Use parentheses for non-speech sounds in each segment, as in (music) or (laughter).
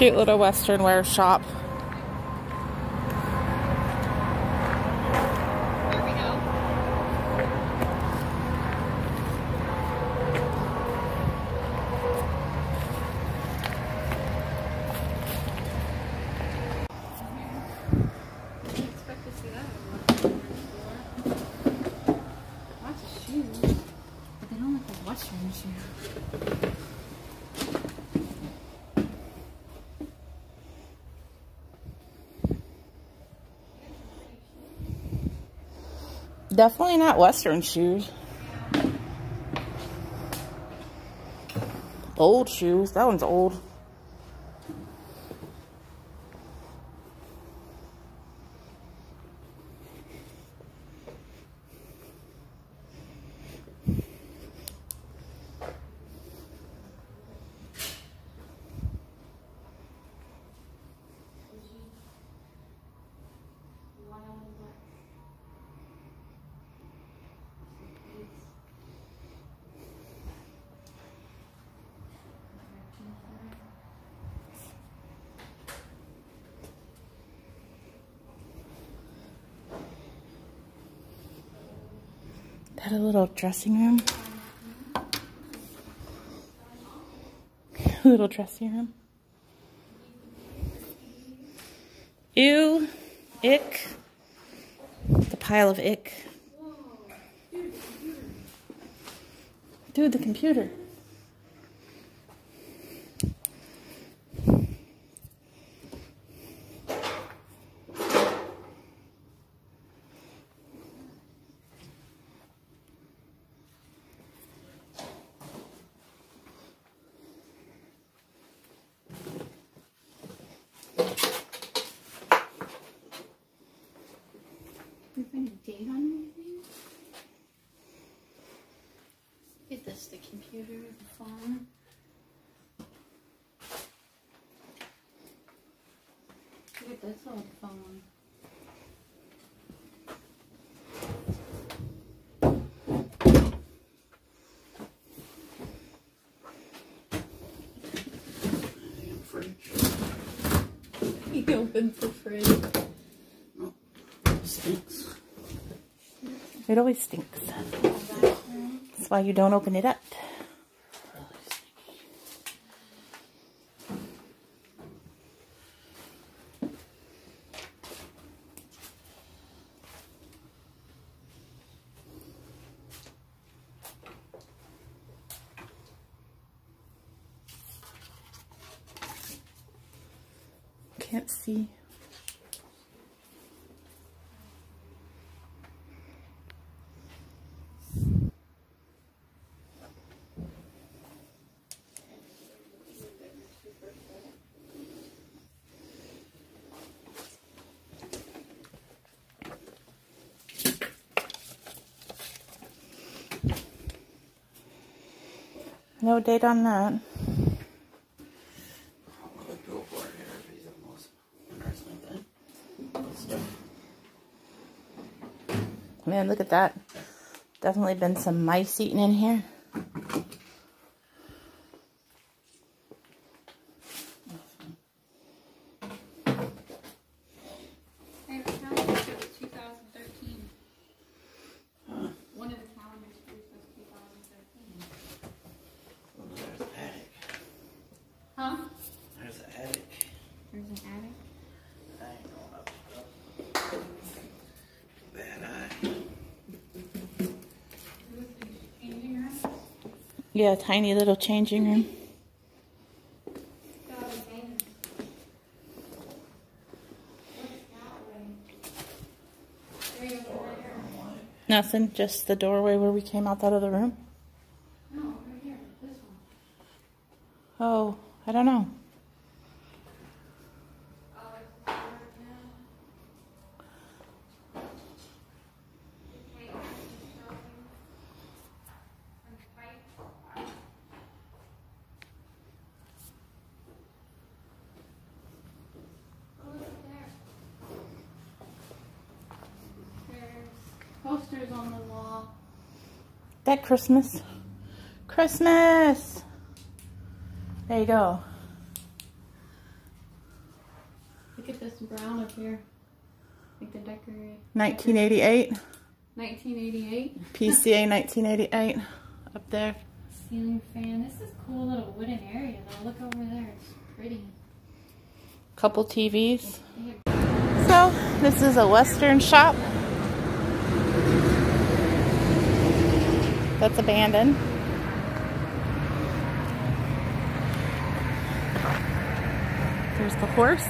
Cute little western wear shop. There we go. Didn't expect to see that on the floor. Lots of shoes. But they don't look like Western shoes. Definitely not western shoes. Old shoes. That one's old. Got a little dressing room. (laughs) A little dressing room. Ew. Ick. The pile of ick. Dude, the computer. You find a date on anything? Get this, the computer, the phone. Look at this old phone. He opened the fridge. Stinks. It always stinks. That's why you don't open it up. Can't see. No date on that. Man, look at that. Definitely been some mice eating in here. I have a calendar for 2013. One of the calendars here says 2013. Oh, there's the attic. Huh? There's the attic. There's an attic. I ain't going up. up. Bad eye. Changing room. Yeah, tiny little changing room. Got a game. What's that way? Way over there. Nothing, just the doorway where we came out that other room. No, right here. This one. Oh, I don't know. Posters on the wall. That Christmas. Christmas! There you go. Look at this brown up here. Like the decorated. 1988. 1988 PCA 1988 up there. ceiling fan. This is cool little wooden area though. Look over there. It's pretty. Couple TVs. So, this is a Western shop. That's abandoned. There's the horse.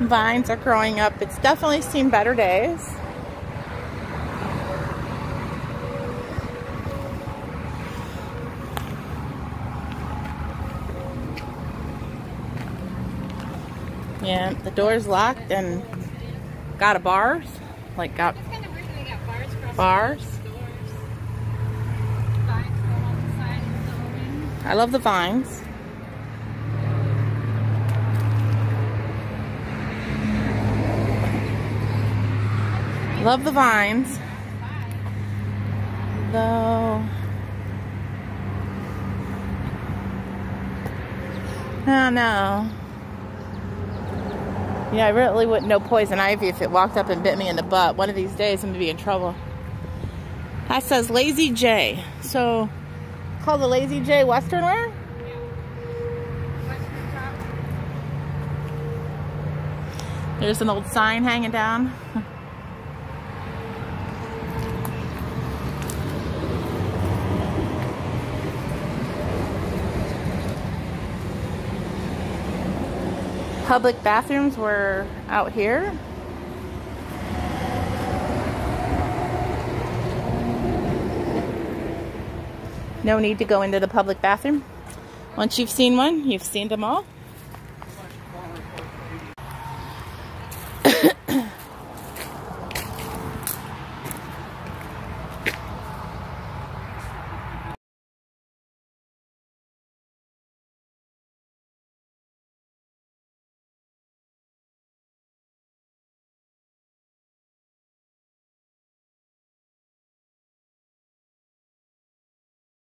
Vines are growing up. It's definitely seen better days. Yeah, the door's locked and got a bars. Like got It's kind of weird that they got bars the. Vines go along the side of the building. I love the vines. Love the vines. Though. Oh no. Yeah, I really wouldn't know poison ivy if it walked up and bit me in the butt. One of these days I'm gonna be in trouble. That says Lazy J. So called the Lazy J Western wear? There's an old sign hanging down. (laughs) Public bathrooms were out here. No need to go into the public bathroom. Once you've seen one, you've seen them all.